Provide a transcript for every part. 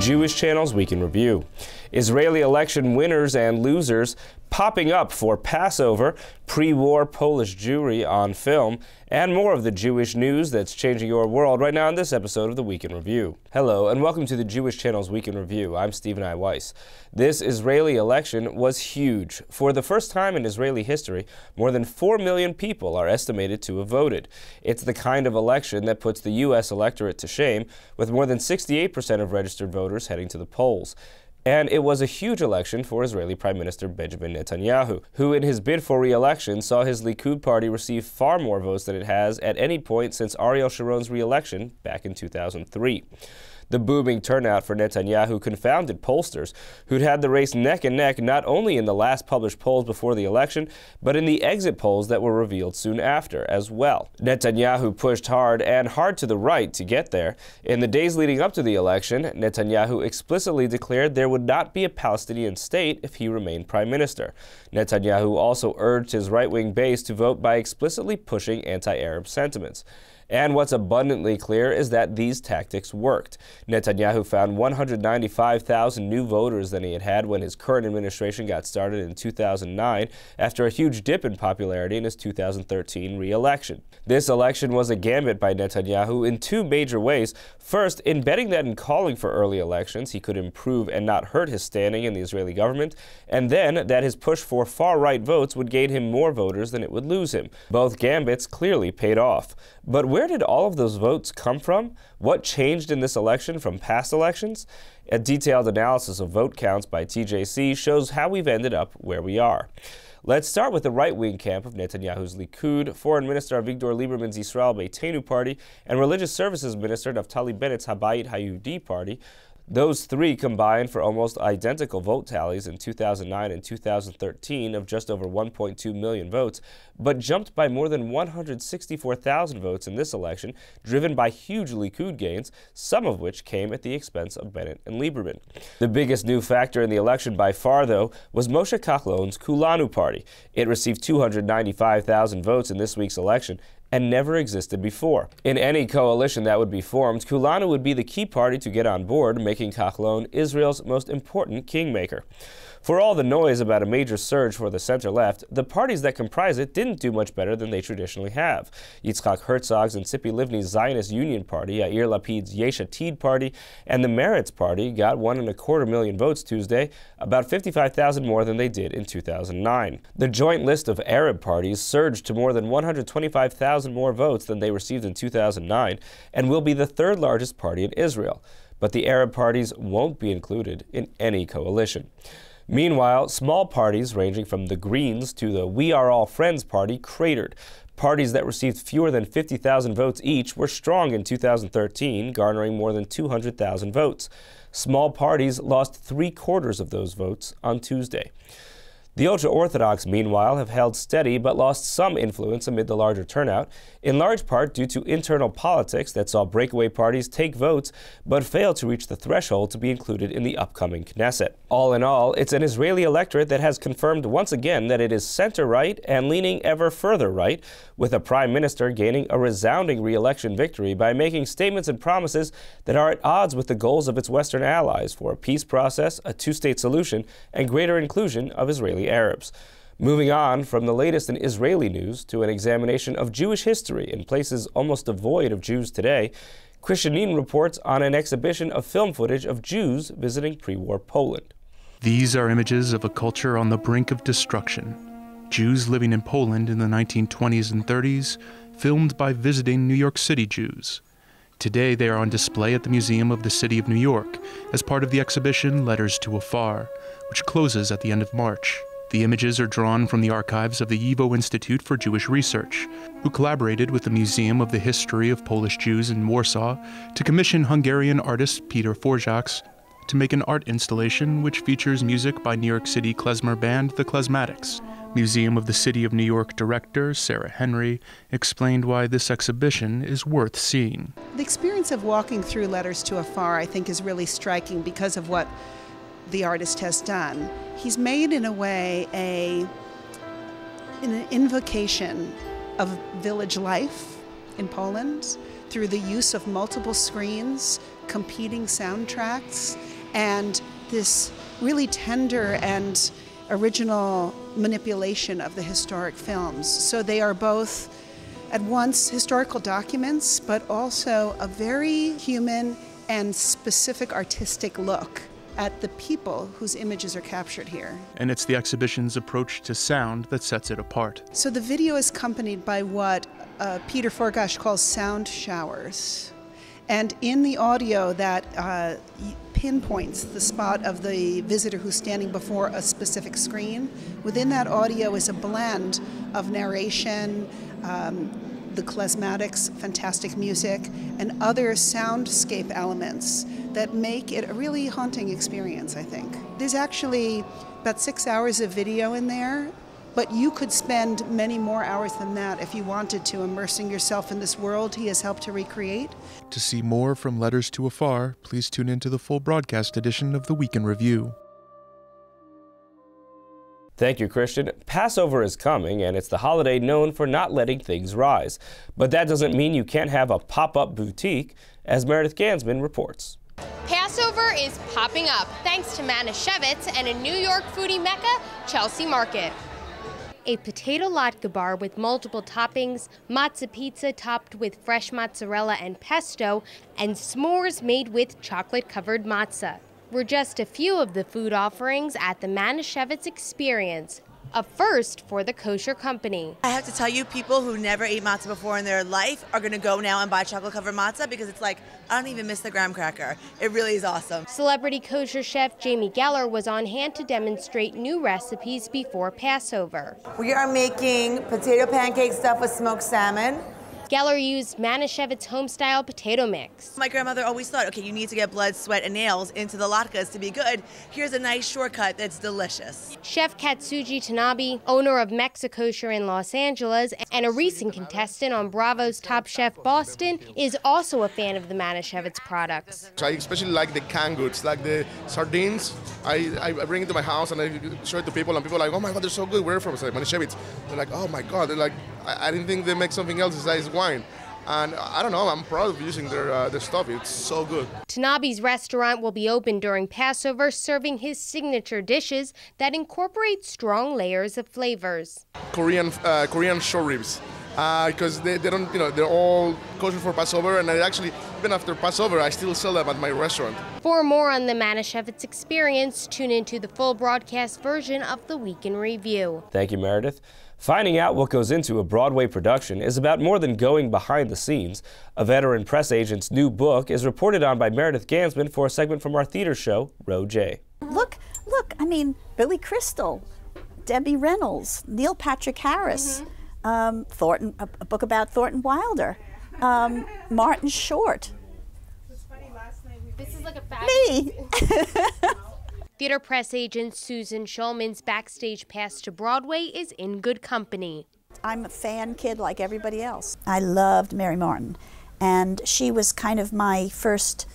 Jewish Channel's Week in Review. Israeli election winners and losers popping up for Passover, pre war Polish Jewry on film, and more of the Jewish news that's changing your world right now in this episode of the Week in Review. Hello, and welcome to the Jewish Channel's Week in Review. I'm Steven I. Weiss. This Israeli election was huge. For the first time in Israeli history, more than 4 million people are estimated to have voted. It's the kind of election that puts the U.S. electorate to shame, with more than 68% of registered voters heading to the polls. And it was a huge election for Israeli Prime Minister Benjamin Netanyahu, who, in his bid for re election, saw his Likud party receive far more votes than it has at any point since Ariel Sharon's re election back in 2003. The booming turnout for Netanyahu confounded pollsters, who'd had the race neck and neck not only in the last published polls before the election, but in the exit polls that were revealed soon after as well. Netanyahu pushed hard and hard to the right to get there. In the days leading up to the election, Netanyahu explicitly declared there would not be a Palestinian state if he remained prime minister. Netanyahu also urged his right wing base to vote by explicitly pushing anti Arab sentiments. And what's abundantly clear is that these tactics worked. Netanyahu found 195,000 new voters than he had had when his current administration got started in 2009 after a huge dip in popularity in his 2013 re-election. This election was a gambit by Netanyahu in two major ways. First, in betting that in calling for early elections he could improve and not hurt his standing in the Israeli government, and then that his push for far-right votes would gain him more voters than it would lose him. Both gambits clearly paid off. But where did all of those votes come from? What changed in this election from past elections? A detailed analysis of vote counts by TJC shows how we've ended up where we are. Let's start with the right-wing camp of Netanyahu's Likud, Foreign Minister Avigdor Lieberman's Israel Beiteinu party, and Religious Services Minister Naftali Bennett's Habayit Hayehudi party, those three combined for almost identical vote tallies in 2009 and 2013 of just over 1.2 million votes, but jumped by more than 164,000 votes in this election, driven by huge Likud gains, some of which came at the expense of Bennett and Lieberman. The biggest new factor in the election by far, though, was Moshe Kahlon's Kulanu party. It received 295,000 votes in this week's election, and never existed before. In any coalition that would be formed, Kulanu would be the key party to get on board, making Kahlon Israel's most important kingmaker. For all the noise about a major surge for the center left, the parties that comprise it didn't do much better than they traditionally have. Yitzhak Herzog's and Tzipi Livni's Zionist Union Party, Yair Lapid's Yesh Atid Party, and the Meretz Party got one and a quarter million votes Tuesday, about 55,000 more than they did in 2009. The joint list of Arab parties surged to more than 125,000 more votes than they received in 2009 and will be the third largest party in Israel. But the Arab parties won't be included in any coalition. Meanwhile, small parties ranging from the Greens to the We Are All Friends party cratered. Parties that received fewer than 50,000 votes each were strong in 2013, garnering more than 200,000 votes. Small parties lost three quarters of those votes on Tuesday. The ultra Orthodox, meanwhile, have held steady but lost some influence amid the larger turnout, in large part due to internal politics that saw breakaway parties take votes but fail to reach the threshold to be included in the upcoming Knesset. All in all, it's an Israeli electorate that has confirmed once again that it is center right and leaning ever further right, with a prime minister gaining a resounding re election victory by making statements and promises that are at odds with the goals of its Western allies for a peace process, a two state solution, and greater inclusion of Israeli Israeli Arabs. Moving on from the latest in Israeli news to an examination of Jewish history in places almost devoid of Jews today, Christian Niedan reports on an exhibition of film footage of Jews visiting pre war Poland. These are images of a culture on the brink of destruction. Jews living in Poland in the 1920s and 30s, filmed by visiting New York City Jews. Today they are on display at the Museum of the City of New York as part of the exhibition Letters to Afar, which closes at the end of March. The images are drawn from the archives of the YIVO Institute for Jewish Research, who collaborated with the Museum of the History of Polish Jews in Warsaw to commission Hungarian artist Peter Forgács to make an art installation which features music by New York City klezmer band The Klezmatics. Museum of the City of New York director Sarah Henry explained why this exhibition is worth seeing. The experience of walking through Letters to Afar, I think, is really striking because of what the artist has done. He's made, in a way, a an invocation of village life in Poland through the use of multiple screens competing soundtracks and this really tender and original manipulation of the historic films. So they are both at once historical documents, but also a very human and specific artistic look at the people whose images are captured here. And it's the exhibition's approach to sound that sets it apart. So the video is accompanied by what uh, Peter Forgács calls sound showers. And in the audio, that uh, pinpoints the spot of the visitor who's standing before a specific screen. Within that audio is a blend of narration, um, the klezmatics, fantastic music, and other soundscape elements that make it a really haunting experience, I think. There's actually about six hours of video in there, but you could spend many more hours than that if you wanted to, immersing yourself in this world he has helped to recreate. To see more from Letters to Afar, please tune in to the full broadcast edition of the Week in Review. Thank you, Christian. Passover is coming, and it's the holiday known for not letting things rise. But that doesn't mean you can't have a pop up boutique, as Meredith Ganzman reports. Passover is popping up thanks to Manischewitz and a New York foodie mecca, Chelsea Market. A potato latke bar with multiple toppings, matzah pizza topped with fresh mozzarella and pesto, and s'mores made with chocolate covered matzah were just a few of the food offerings at the Manischewitz Experience, a first for the kosher company. I have to tell you, people who never ate matzah before in their life are going to go now and buy chocolate covered matzah because it's like, I don't even miss the graham cracker. It really is awesome. Celebrity kosher chef Jamie Geller was on hand to demonstrate new recipes before Passover. We are making potato pancake stuffed with smoked salmon. Geller used Manischewitz home-style potato mix. My grandmother always thought, okay, you need to get blood, sweat, and nails into the latkes to be good. Here's a nice shortcut that's delicious. Chef Katsuji Tanabe, owner of Mexikosher in Los Angeles and a recent contestant on Bravo's Top Chef Boston, is also a fan of the Manischewitz products. I especially like the canned goods, like the sardines. I, I bring it to my house and I show it to people, and people are like, oh my god, they're so good. Where from? I say, Manischewitz. They're like, oh my god. They're like, I, I didn't think they make something else besides wine. And I don't know, I'm proud of using their, uh, their stuff. It's so good. Tanabe's restaurant will be open during Passover, serving his signature dishes that incorporate strong layers of flavors. Korean, uh, Korean short ribs. Because uh, they, they don't, you know, they're all kosher for Passover, and I actually, even after Passover, I still sell them at my restaurant. For more on the Manischewitz experience, tune into the full broadcast version of the Week in Review. Thank you, Meredith. Finding out what goes into a Broadway production is about more than going behind the scenes. A veteran press agent's new book is reported on by Meredith Ganzman for a segment from our theater show, Row J. Look, look, I mean, Billy Crystal, Debbie Reynolds, Neil Patrick Harris, mm-hmm. um, Thornton, a, a, book about Thornton Wilder, um, Martin Short. This is like a Me! Theater press agent Susan Schulman's backstage pass to Broadway is in good company. I'm a fan kid like everybody else. I loved Mary Martin, and she was kind of my first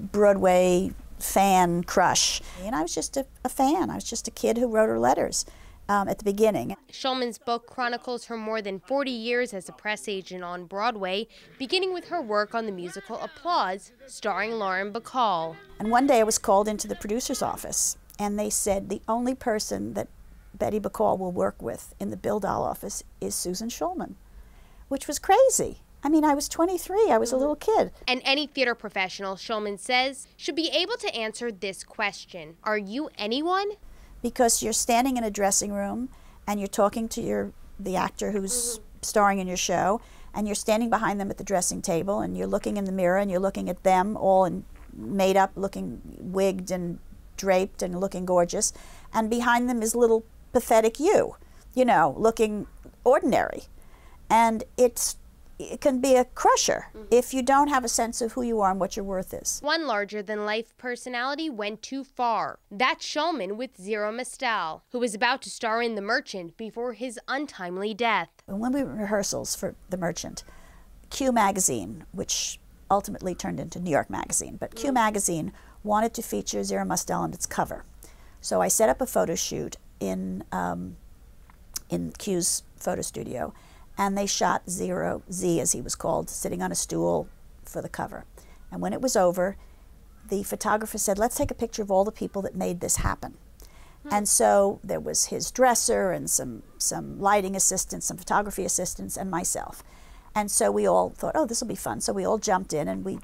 Broadway fan crush. And I was just a, a fan. I was just a kid who wrote her letters um, at the beginning. Schulman's book chronicles her more than 40 years as a press agent on Broadway, beginning with her work on the musical Applause, starring Lauren Bacall. And one day I was called into the producer's office, and they said the only person that Betty Bacall will work with in the Bill Doll office is Susan Schulman, which was crazy. I mean, I was 23, I was a little kid. And any theater professional, Schulman says, should be able to answer this question Are you anyone? Because you're standing in a dressing room and you're talking to your the actor who's mm-hmm. starring in your show and you're standing behind them at the dressing table and you're looking in the mirror and you're looking at them all in made up looking wigged and draped and looking gorgeous and behind them is little pathetic you you know looking ordinary and it's it can be a crusher mm-hmm. if you don't have a sense of who you are and what your worth is. One larger than life personality went too far. That's Schulman with Zero Mostel, who was about to star in The Merchant before his untimely death. When we were in rehearsals for The Merchant, Cue Magazine, which ultimately turned into New York Magazine, but Cue mm. Magazine wanted to feature Zero Mostel on its cover. So I set up a photo shoot in, um, in Cue's photo studio and they shot Zero, Z as he was called, sitting on a stool for the cover. And when it was over, the photographer said, Let's take a picture of all the people that made this happen. Hmm. And so there was his dresser and some, some lighting assistants, some photography assistants, and myself. And so we all thought, oh, this will be fun. So we all jumped in and we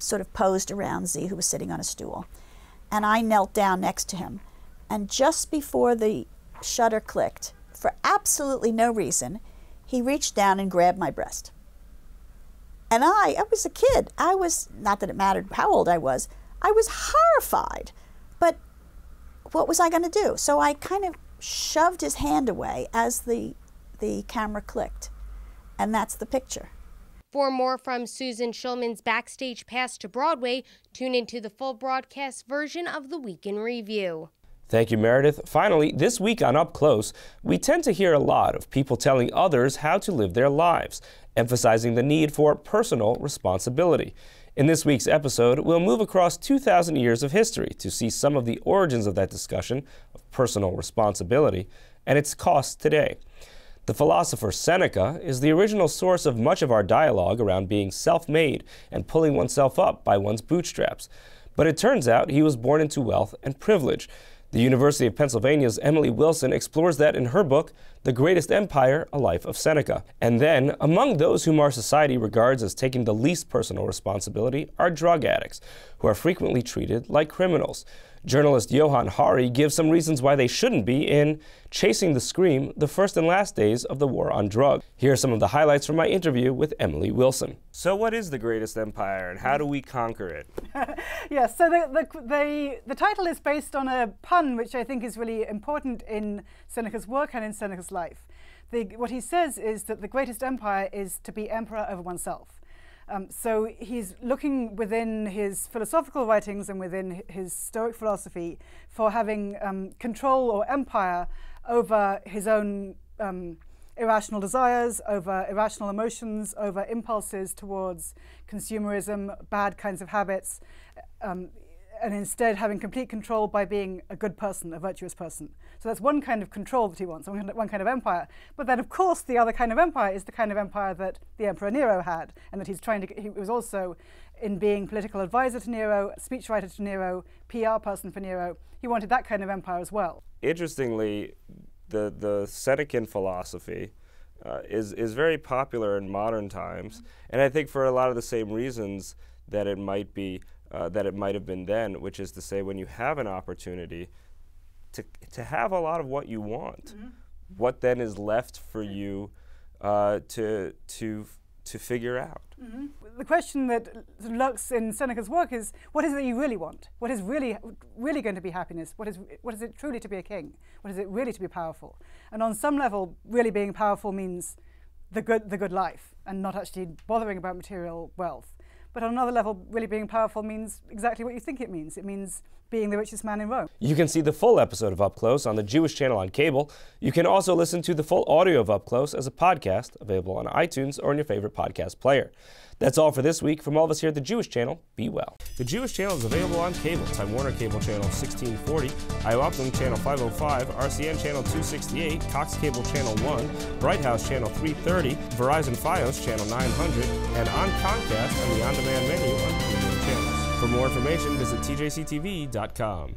sort of posed around Z, who was sitting on a stool. And I knelt down next to him. And just before the shutter clicked, for absolutely no reason, he reached down and grabbed my breast. And I, I was a kid. I was, not that it mattered how old I was, I was horrified. But what was I going to do? So I kind of shoved his hand away as the, the camera clicked. And that's the picture. For more from Susan Schulman's Backstage Pass to Broadway, tune into the full broadcast version of the Week in Review. Thank you, Meredith. Finally, this week on Up Close, we tend to hear a lot of people telling others how to live their lives, emphasizing the need for personal responsibility. In this week's episode, we'll move across 2,000 years of history to see some of the origins of that discussion of personal responsibility and its costs today. The philosopher Seneca is the original source of much of our dialogue around being self made and pulling oneself up by one's bootstraps. But it turns out he was born into wealth and privilege. The University of Pennsylvania's Emily Wilson explores that in her book, The Greatest Empire A Life of Seneca. And then, among those whom our society regards as taking the least personal responsibility are drug addicts, who are frequently treated like criminals. Journalist Johann Hari gives some reasons why they shouldn't be in Chasing the Scream, the first and last days of the war on drugs. Here are some of the highlights from my interview with Emily Wilson. So, what is the greatest empire and how do we conquer it? yes, so the, the, the, the, title is based on a pun which I think is really important in Seneca's work and in Seneca's life. The, what he says is that the greatest empire is to be emperor over oneself. Um, so he's looking within his philosophical writings and within his Stoic philosophy for having um, control or empire over his own um, irrational desires, over irrational emotions, over impulses towards consumerism, bad kinds of habits, um, and instead having complete control by being a good person, a virtuous person. So that's one kind of control that he wants, one kind of empire. But then, of course, the other kind of empire is the kind of empire that the Emperor Nero had, and that he's trying to. He was also, in being political advisor to Nero, speechwriter to Nero, PR person for Nero. He wanted that kind of empire as well. Interestingly, the the Senecan philosophy. Uh, is is very popular in modern times, mm -hmm. and I think for a lot of the same reasons that it might be uh, that it might have been then, which is to say, when you have an opportunity to, to have a lot of what you want, mm-hmm. what then is left for you uh, to, to, to figure out? Mm-hmm. The question that lurks in Seneca's work is what is it that you really want? What is really, really going to be happiness? What is, what is it truly to be a king? What is it really to be powerful? And on some level, really being powerful means the good, the good life and not actually bothering about material wealth. But on another level, really being powerful means exactly what you think it means. It means being the richest man in Rome. You can see the full episode of Up Close on the Jewish channel on cable. You can also listen to the full audio of Up Close as a podcast available on iTunes or in your favorite podcast player. That's all for this week. From all of us here at the Jewish Channel, be well. The Jewish Channel is available on cable. Time Warner Cable Channel 1640, IOP Channel 505, RCN Channel 268, Cox Cable Channel 1, Bright House Channel 330, Verizon Fios Channel 900, and on Comcast on the on-demand menu on premium channels. For more information, visit tjctv.com.